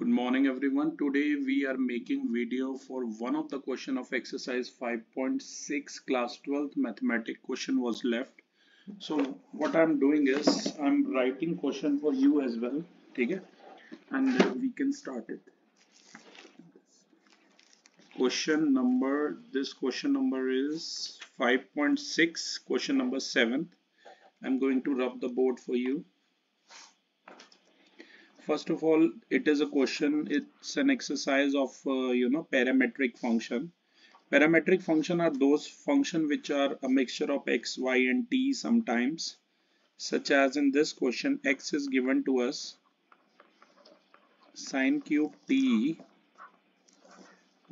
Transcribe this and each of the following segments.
Good morning everyone. Today we are making video for one of the question of exercise 5.6 class 12th mathematics question was left. So what I'm doing is I'm writing question for you as well. Okay? And uh, we can start it. Question number, this question number is 5.6, question number 7. I'm going to rub the board for you first of all it is a question it's an exercise of uh, you know parametric function. Parametric function are those function which are a mixture of x y and t sometimes such as in this question x is given to us sine cube t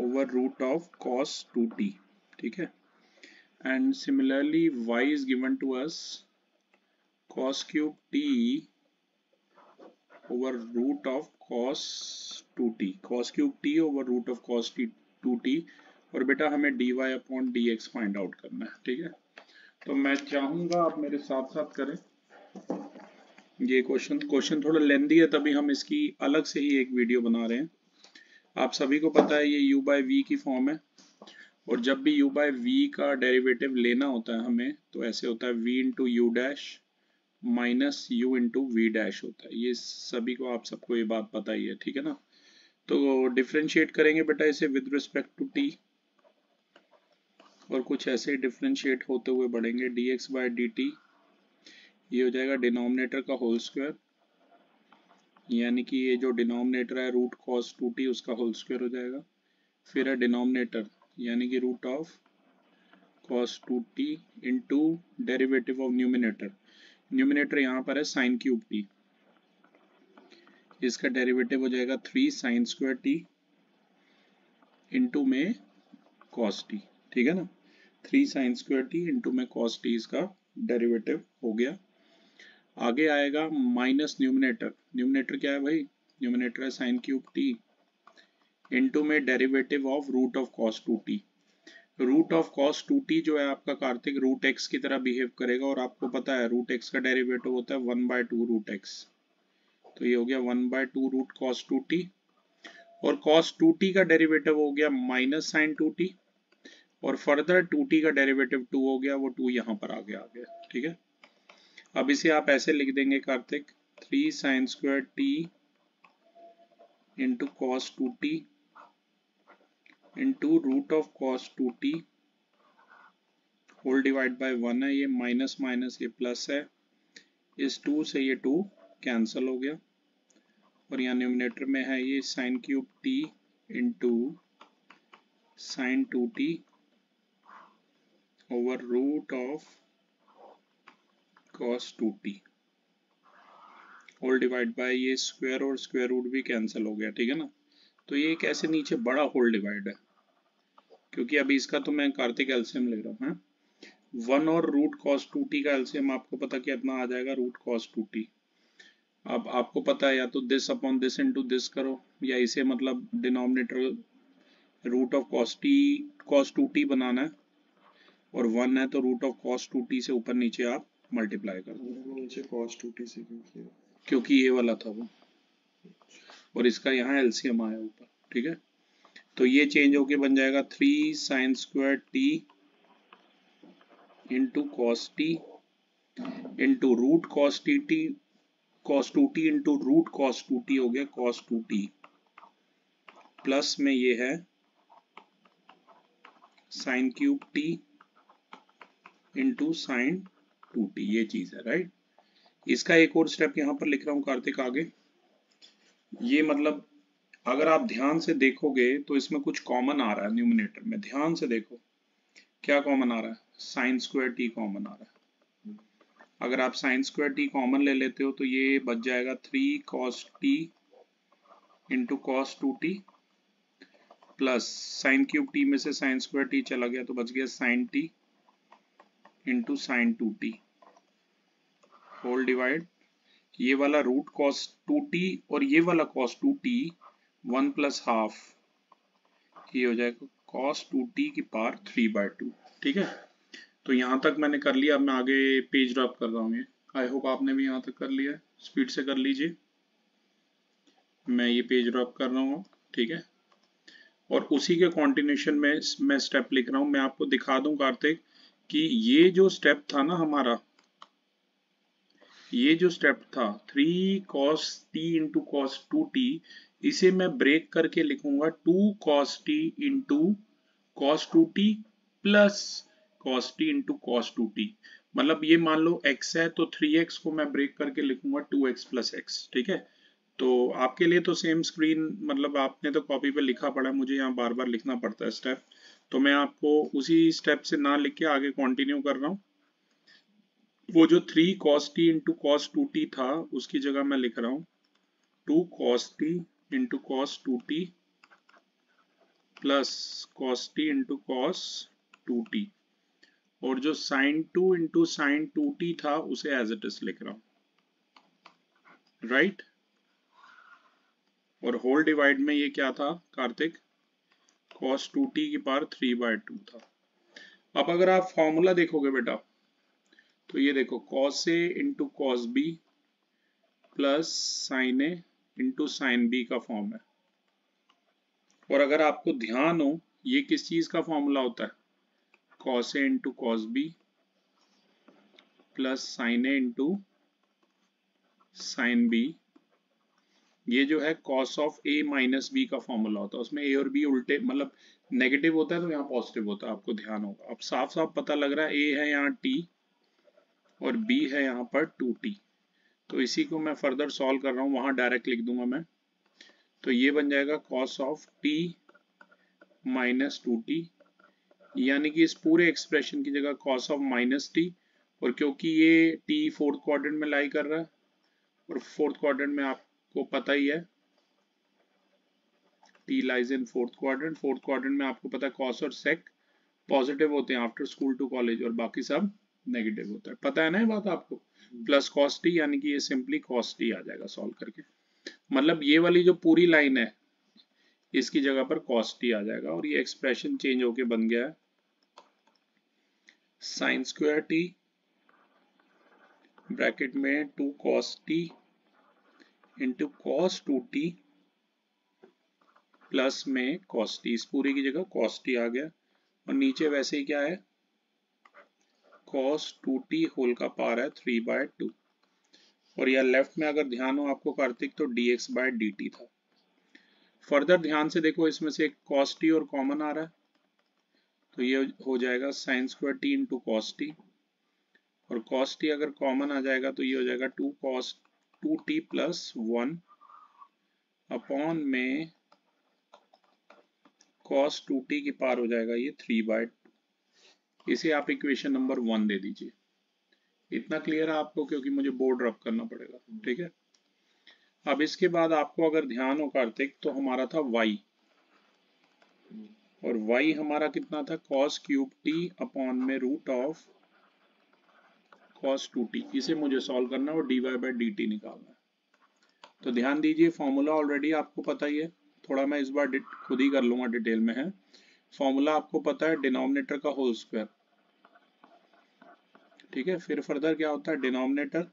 over root of cos 2t okay? And similarly y is given to us cos cube t over root of cos 2t cos cube t over root of cos t 2t और बेटा हमें dy upon dx find out करना है, ठीक है? तो मैं चाहूँगा आप मेरे साथ साथ करें। ये क्वेश्चन क्वेश्चन थोड़ा लेंदी है, तभी हम इसकी अलग से ही एक वीडियो बना रहे हैं। आप सभी को पता है ये u बाय वी की फॉर्म है, और जब भी u बाय वी का डेरिवेटिव लेना होता है हमें तो ऐसे होता है v into u dash minus u into v dash होता है। ये सभी को आप सबको ये बात पता ही है, ठीक है ना? तो डिफ्रेंशिएट करेंगे बेटा इसे विद रिस्पेक्ट टू टी और कुछ ऐसे डिफ्रेंशिएट होते हुए बढ़ेंगे d x by d t ये हो जाएगा डिनोमिनेटर का होल स्क्वायर यानी कि ये जो डिनोमिनेटर है रूट कॉस टू टी उसका होल स्क्वायर हो जाएगा। फिर है डिनोमिनेटर यानी कि root of cos two t into derivative of numerator numerator यहाँ पर है साइन क्यूब टी इसका डेरिवेटिव हो जाएगा three sine square t into में कॉस टी ठीक है ना? Three sine square t into में कॉस टी इसका डेरिवेटिव हो गया। आगे आएगा माइनस न्यूमिनेटर न्यूमिनेटर क्या है भाई? न्यूमिनेटर है साइन क्यूब टी इंटू में derivative of root of cos two t root of cos two t जो है आपका कार्तिक रूट एक्स की तरह बिहेव करेगा और आपको पता है रूट एक्स का डेरिवेटिव होता है one by two root x तो ये हो गया one by two root cos two t और कॉस टू टी का डेरिवेटिव हो गया माइनस साइन टू टी और फर्दर टू टी का डेरिवेटिव टू हो गया, वो टू यहाँ पर आगे आ गया ठीक है? अब इसे आप ऐसे लिख देंगे Kartik three sine square t into cos two t into root of cos two t whole divide by one है, ये माइनस माइनस ये प्लस है। इस टू से ये टू कैंसल हो गया। और यहाँ न्यूमिनेटर में है ये sine cube t into sine two t over root of cos two t whole divide by ये स्क्वायर और स्क्वायर रूट भी कैंसिल हो गया, ठीक है ना? तो ये एक ऐसे नीचे बड़ा होल डिवाइड है। क्योंकि अभी इसका तो मैं कार्तिक एल्सियम ले रहा हूँ वन और रूट कॉस टू टी का एल्सियम आपको पता कितना आ जाएगा रूट कॉस टू टी। अब आपको पता है या तो this upon this into this करो या इसे मतलब denominator root of cos t cos two t बनाना है और वन है तो root of cos two t से ऊपर नीचे आप मल्टीप्लाई कर। दो नीचे कॉस टू टी से क्योंकि ये वाला था वो। और इसका यहाँ एलसीएम आया ऊपर ठीक है? तो ये चेंज होके बन जाएगा three sine square t into cos t into root cos t t cos two t into root cos two t हो गया कॉस टू टी प्लस में ये है sine cube t into sine two t ये चीज़ है right इसका एक और स्टेप यहाँ पर लिख रहा हूँ कार्तिक आगे। ये मतलब अगर आप ध्यान से देखोगे तो इसमें कुछ कॉमन आ रहा है न्यूमिनेटर में। ध्यान से देखो। क्या कॉमन आ रहा है? साइन स्क्वायर टी कॉमन आ रहा है। अगर आप साइन स्क्वायर टी कॉमन ले लेते हो तो ये बच जाएगा three cos t into cos two t plus sine cube t में से साइन स्क्वायर टी चला गया तो बच गया sine t into sine two t whole divide ये वाला रूट कॉस टू टी और ये वाला cos two t one plus half ये हो जाएगा कॉस टू टी की पावर थ्री बाय टू, ठीक है? तो यहाँ तक मैंने कर लिया, अब मैं आगे पेज ड्रॉप कर रहा हूँ ये। आई होप आपने भी यहाँ तक कर लिया स्पीड से कर लीजिए। मैं ये पेज ड्रॉप कर रहा हूँ, ठीक है? और उसी के कॉन्टिन्यूशन में मैं स्टेप लिख रहा हूँ। मैं आपको दिखा दूँ, कार्तिक, कि ये जो स्टेप था ना हमारा, ये जो स्टेप था three cos t into cos two t इसे मैं ब्रेक करके लिखूँगा two cos t into cos two t plus cos t into cos two t मतलब ये मान लो x है तो 3x को मैं ब्रेक करके लिखूँगा 2x प्लस एक्स ठीक है? तो आपके लिए तो सेम स्क्रीन मतलब आपने तो कॉपी पे लिखा पड़ा है, मुझे यहाँ बार बार लिखना पड़ता है स्टेप तो मैं आपको उसी स्टेप से ना लिख के आगे कंटिन्यू कर रहा हूँ। वो जो three cos t into cos t था, उसकी जगह मैं लिख रहा हूँ two cos t cos two t plus cos t into cos two t और जो two into sine two t था, उसे एज इट इज़ लिख रहा हूँ। राइट और होल डिवाइड में ये क्या था, कार्तिक? टू टी की पार थ्री बाय टू था। अब अगर आप फॉर्मूला देखोगे बेटा तो ये देखो cos a into cos b plus sine a into sine b का फॉर्म है। और अगर आपको ध्यान हो, ये किस चीज़ का फॉर्मूला होता है? cos A into cos B plus sine a into sine b ये जो है cos of a minus b का फॉर्मूला होता है। उसमें ए और बी उल्टे मतलब नेगेटिव होता है तो यहाँ पॉजिटिव होता है, आपको ध्यान होगा। अब साफ़ साफ़ पता लग रहा है ए है यहाँ टी और बी है यहाँ पर 2t तो इसी को मैं फर्दर सॉल्व कर रहा हूँ, वहाँ डायरेक्ट लिख दूँगा मैं। तो ये बन जाएगा cos of t minus two t यानी कि इस पूरे एक्सप्रेशन की जगह कॉस ऑफ़ माइनस टी और क्योंकि ये टी फोर्थ क्वाड्रेंट में लाई कर रहा है, और फोर्थ क्वाड्रेंट में आपको पता ही है t lies in fourth quadrant fourth quadrant में आपको पता है कॉस और सेक पॉजिटिव होते हैं आफ्टर स्कूल टू कॉलेज और बाकी सब। नेगेटिव होता है। पता है ना ये बात आपको? प्लस कॉस टी यानी कि ये सिंपली कॉस टी आ जाएगा सॉल्व करके। मतलब ये वाली जो पूरी लाइन है इसकी जगह पर कॉस टी आ जाएगा और ये एक्सप्रेशन चेंज होके बन गया है। साइन स्क्वायर टी ब्रैकेट में two cos t into cos two t plus में कॉस टी इस पूरी की जगह कॉस टी आ गया। और नीचे वैसे ही क्या है? कॉस टू टी होल का पार है थ्री बाय टू और यह लेफ़्ट में अगर ध्यान हो आपको कार्तिक तो d x by d t था। फर्दर ध्यान से देखो, इसमें से कॉस टी और कॉमन आ रहा है। तो ये हो जाएगा sine square t into cos t और कॉस टी अगर कॉमन आ जाएगा तो ये हो जाएगा two cos two t plus one upon में कॉस टू टी की पार हो जाएगा ये थ्री बाय इसे आप इक्वेशन नंबर वन दे दीजिए। इतना क्लियर है आपको? क्योंकि मुझे बोर्ड रब करना पड़ेगा, ठीक है? अब इसके बाद आपको अगर ध्यान हो कार्तिक तो हमारा था वाई और वाई हमारा कितना था? कॉस क्यूब टी अपॉन में root of cos two t इसे मुझे सॉल्व करना है और dy बाई डी टी निकालना है। तो ध्यान दीजिए फॉर्मूला ऑलरेडी आपको पता ही है। थोड़ा मैं इस बार खुद ही कर लूँगा डिटेल में है। फॉर्मूला आपको पता है डिनोमिनेटर का होल स्क्वायर ठीक है, फिर फर्दर क्या होता है? Denominator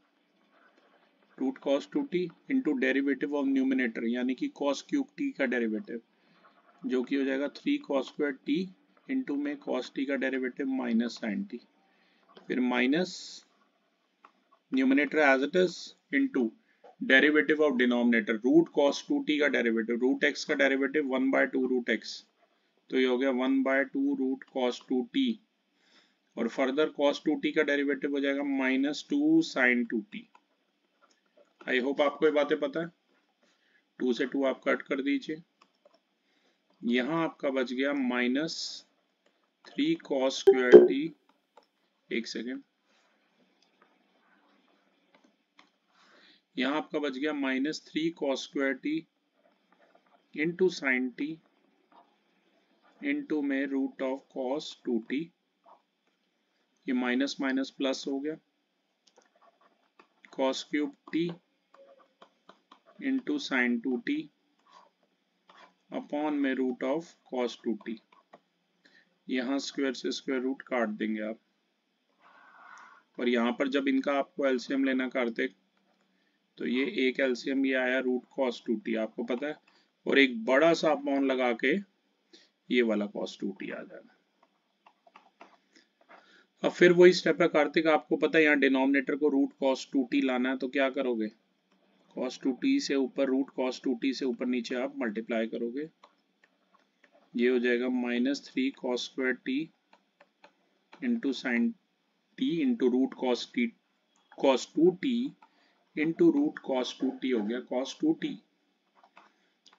root cos two t into derivative of numerator यानी कि कॉस क्यूब टी का डेरिवेटिव जो कि हो जाएगा three cos square t into में कॉस टी का डेरिवेटिव माइनस साइन टी फिर minus numerator as it is into derivative of denominator root cos two t का डेरिवेटिव रूट एक्स का derivative one by two root x तो ये हो गया one by two root cos two t और further cos two t का derivative हो जाएगा minus two sine two t I hope आपको ये बातें पता है। टू से टू आप कट कर दीजिए। यहाँ आपका बच गया minus three cos square t एक सेकेंड यहाँ आपका बच गया minus three cos square t into sine t into में root of cos two t ये माइनस माइनस प्लस हो गया। Cos cube t into sine two t upon में root of cos two t यहाँ स्क्वायर से square root काट देंगे आप। और यहाँ पर जब इनका आपको एलसीएम लेना करते तो ये एक एल्सियम ये आया रूट कॉस टू टी आपको पता है? और एक बड़ा सा अपॉन लगा के ये वाला कॉस टू टी आ जाएगा। अब फिर वही स्टेप है, कार्तिक, आपको पता है यहाँ डिनोमिनेटर को रूट कॉस टू टी लाना है तो क्या करोगे? कॉस टू टी से ऊपर रूट कॉस टू टी से ऊपर नीचे आप मल्टीप्लाई करोगे। ये हो जाएगा minus three cos square t into sine t into root cos t cos two t into root cos two t हो गया cos two t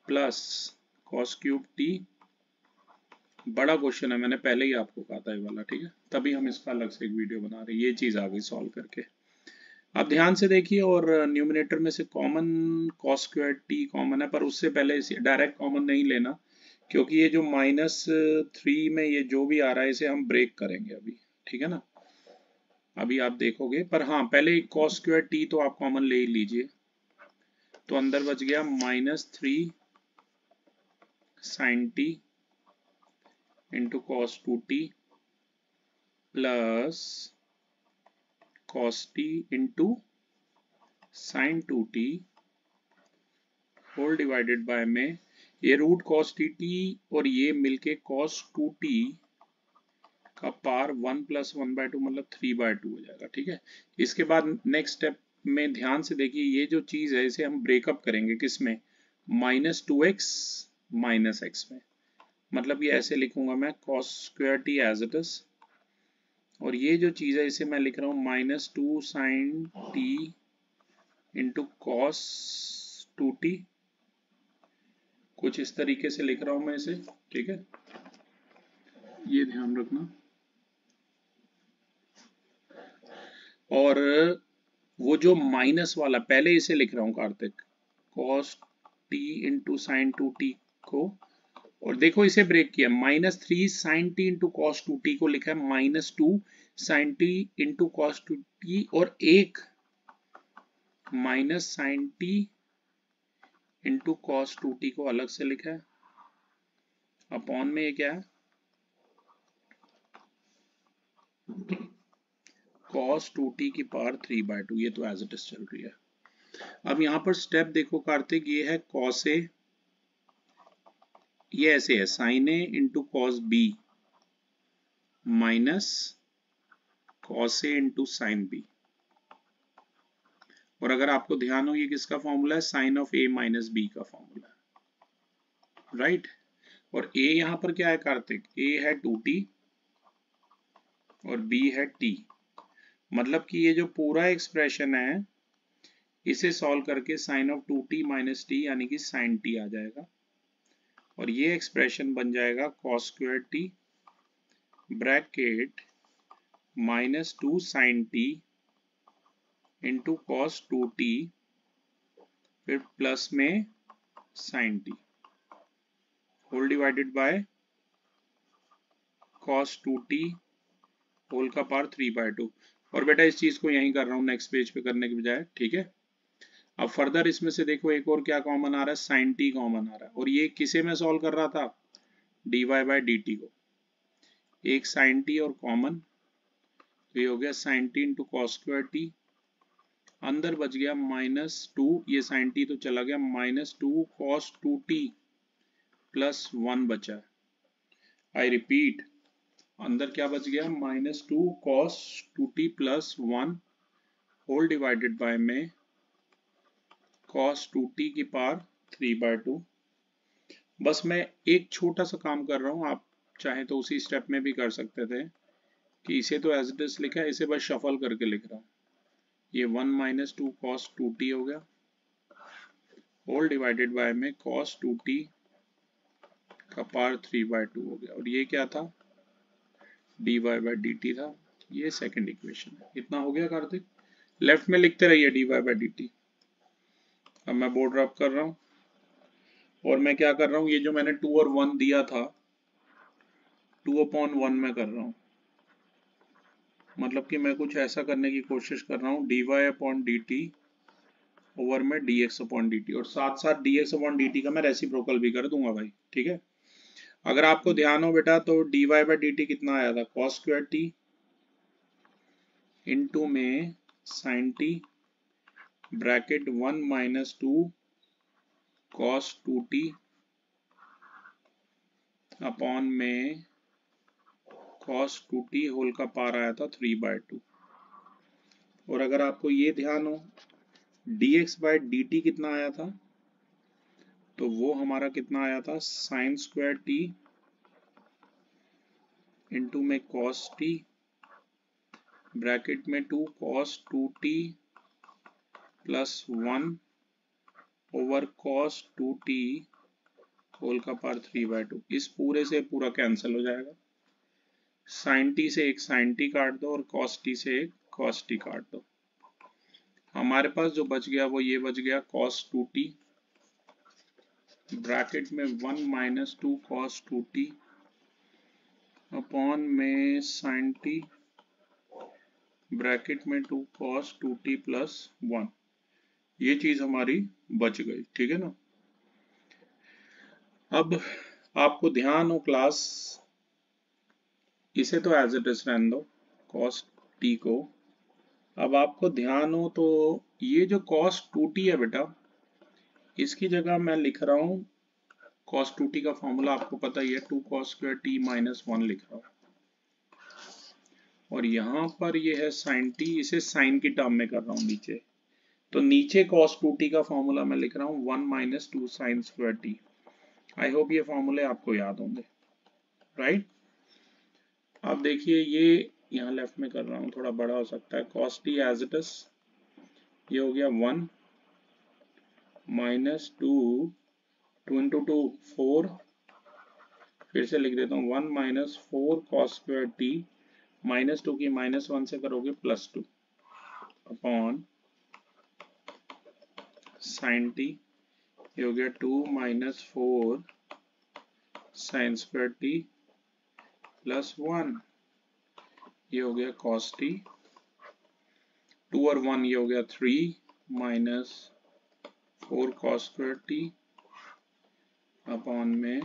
plus cos cube t बड़ा क्वेश्चन है, मैंने पहले ही आपको कहा था ये वाला, ठीक है? तभी हम इसका अलग से एक वीडियो बना रहे हैं। ये चीज़ आ गई सॉल्व करके। आप ध्यान से देखिए और न्यूमिनेटर में से कॉमन कॉस टी कॉमन है, पर उससे पहले डायरेक्ट कॉमन नहीं लेना, क्योंकि ये जो माइनस थ्री में ये जो भी आ रहा है, इसे हम ब्रेक करेंगे अभी, ठीक है ना? अभी आप देखोगे, पर हाँ पहले कॉस टी तो आप कॉमन ले ही लीजिए। तो अंदर बच गया minus three sine t into cos 2t plus cos t into sin 2t whole divided by में ये रूट कॉस टी टी और ये मिलके कॉस टू टी का power one plus one by two मतलब थ्री बाय टू हो जाएगा, ठीक है? इसके बाद नेक्स्ट स्टेप में ध्यान से देखिए, ये जो चीज़ है, इसे हम ब्रेकअप करेंगे किसमें? Minus two x minus x में। मतलब ये ऐसे लिखूँगा मैं cos square t as it is और ये जो चीज़ है, इसे मैं लिख रहा हूँ minus two sine t into cos two t कुछ इस तरीके से लिख रहा हूँ मैं इसे, ठीक है? ये ध्यान रखना। और वो जो माइनस वाला, पहले इसे लिख रहा हूँ Kartik cos t into sine two t को। और देखो इसे ब्रेक किया। Minus three sine t into cos two t को लिखा है। Minus two sine t into cos two t और एक minus sine t into cos two t को अलग से लिखा है। अपॉन में ये क्या है? कॉस टू टी की पावर थ्री बाय टू ये तो एज इट इज़ चल रही है। अब यहाँ पर स्टेप देखो कार्तिक, ये है कॉस ए ये ऐसे है sine a into cos b minus cos a into sine b और अगर आपको ध्यान हो, ये किसका फॉर्मूला है? Sine of a minus b का फॉर्मूला राइट और ए यहाँ पर क्या है कार्तिक? ए है टू टी और बी है टी. मतलब कि ये जो पूरा एक्सप्रेशन है, इसे सॉल्व करके sine of two t minus t, यानी कि साइन टी आ जाएगा। और ये एक्सप्रेशन बन जाएगा cos t bracket minus two sine t into cos two t फिर प्लस में sine t whole divided by cos two t whole का पार थ्री बाय टू और बेटा इस चीज़ को यहीं कर रहा हूँ नेक्स्ट पेज पे करने के बजाय, ठीक है? अब फर्दर इसमें से देखो एक और क्या कॉमन आ रहा है? साइन टी कॉमन आ रहा है। और ये किसे में सॉल्व कर रहा था? D y by d t को। एक साइन टी और कॉमन तो ये हो गया sine t into cos square t अंदर बच गया माइनस टू ये साइन टी तो चला गया minus two cos two t plus one बचा आई रिपीट अंदर क्या बच गया? Minus two cos two t plus one whole divided by में कॉस टू टी की पावर थ्री बाय टू बस मैं एक छोटा सा काम कर रहा हूँ, आप चाहे तो उसी स्टेप में भी कर सकते थे कि इसे तो एज इज़ लिखा है, इसे बस शफल करके लिख रहा हूँ। ये one minus two cos two t हो गया। होल डिवाइडेड बाय में कॉस टू टी का पावर थ्री बाय टू हो गया। और ये क्या था? D y by d t था। ये सेकेंड इक्वेशन है। इतना हो गया कार्तिक। लेफ़्ट में लिखते रहिए d y by d t अब मैं बोर्ड ड्रॉप कर रहा हूँ। और मैं क्या कर रहा हूँ, ये जो मैंने टू और वन दिया था टू अपॉन वन में कर रहा हूँ। मतलब कि मैं कुछ ऐसा करने की कोशिश कर रहा हूँ d y upon d t over में d x upon d t और साथ साथ d x upon d t का मैं रेसिप्रोकल भी कर दूँगा भाई, ठीक है? अगर आपको ध्यान हो बेटा तो d y by d t कितना आया था? कॉस स्क्वायर टी इंटू में sine t bracket one minus two cos two t upon में कॉस टू टी होल का पार आया था थ्री बाय टू। और अगर आपको ये ध्यान हो d x by d t कितना आया था तो वो हमारा कितना आया था? साइन स्क्वायर टी इंटू में कॉस टी ब्रैकेट में two cos two t plus one over cos two t whole का पार थ्री बाय टू इस पूरे से पूरा कैंसिल हो जाएगा। साइन टी से एक साइन टी काट दो और कॉस टी से एक कॉस टी काट दो। हमारे पास जो बच गया वो ये बच गया कॉस टू टी ब्रैकेट में one minus two cos two t upon में साइन टी ब्रैकेट में two cos two t plus one ये चीज़ हमारी बच गई, ठीक है ना? अब आपको ध्यान हो क्लास इसे तो एज इट इज़ रहने दो कॉस टी को। अब आपको ध्यान हो तो ये जो कॉस टू टी है बेटा, इसकी जगह मैं लिख रहा हूँ कॉस टू टी का फॉर्मूला आपको पता ही है two cos square t minus one लिख रहा हूँ। और यहाँ पर ये है साइन टी इसे साइन की टर्म में कर रहा हूँ नीचे। तो नीचे कॉस टू टी का फॉर्मूला मैं लिख रहा हूँ one minus two sine square t I hope ये फॉर्मूले आपको याद होंगे। Right right? अब देखिए, ये यहाँ लेफ़्ट में कर रहा हूँ, थोड़ा बड़ा हो सकता है। Cos t as it is ये हो गया one minus two two into two four फिर से लिख देता हूँ one minus four cos square t minus two की माइनस वन से करोगे plus two upon sine t ये हो गया two minus four sine square t plus one ये हो गया कॉस टी टू और वन ये हो गया three minus four cos square t upon में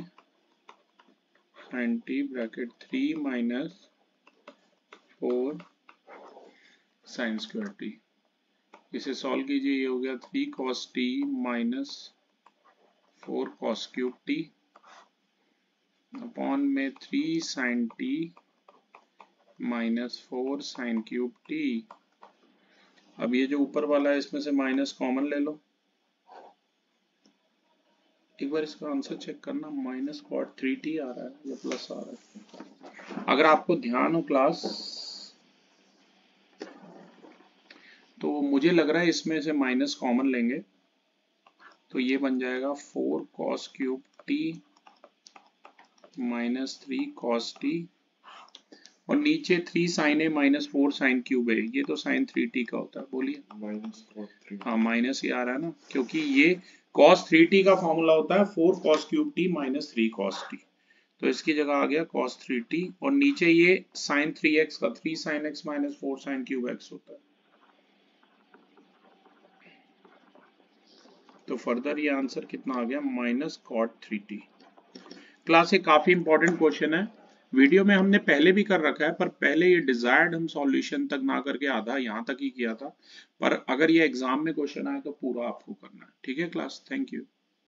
sine t bracket three minus four sine square t इसे सॉल्व कीजिए, ये हो गया three cos t minus four cos cube t upon में three sine t minus four sine cube t अब ये जो ऊपर वाला है, इसमें से माइनस कॉमन ले लो। एक बार इसका आंसर चेक करना माइनस कॉट थ्री टी आ रहा है, या प्लस आ रहा है। अगर आपको ध्यान हो क्लास तो मुझे लग रहा है इसमें से माइनस कॉमन लेंगे। तो ये बन जाएगा four cos cube t minus three cos t और नीचे three sine a minus four sine cube है। ये तो साइन थ्री टी का होता है। बोलिए। माइनस हाँ माइनस ही आ रहा है ना। क्योंकि ये कॉस थ्री टी का फॉर्मूला होता है four cos cube t minus three cos t तो इसकी जगह आ गया कॉस थ्री टी और नीचे ये साइन थ्री एक्स का three sine x minus four sine cube x होता है। तो फर्दर ये आंसर कितना आ गया? Minus cot three t class एक काफ़ी इंपॉर्टेंट क्वेश्चन है। वीडियो में हमने पहले भी कर रखा है, पर पहले ये डिजायर्ड हम सॉल्यूशन तक ना करके आधा यहाँ तक ही किया था। पर अगर ये एग्ज़ाम में क्वेश्चन आया तो पूरा आपको करना है। ठीक है क्लास थैंक यू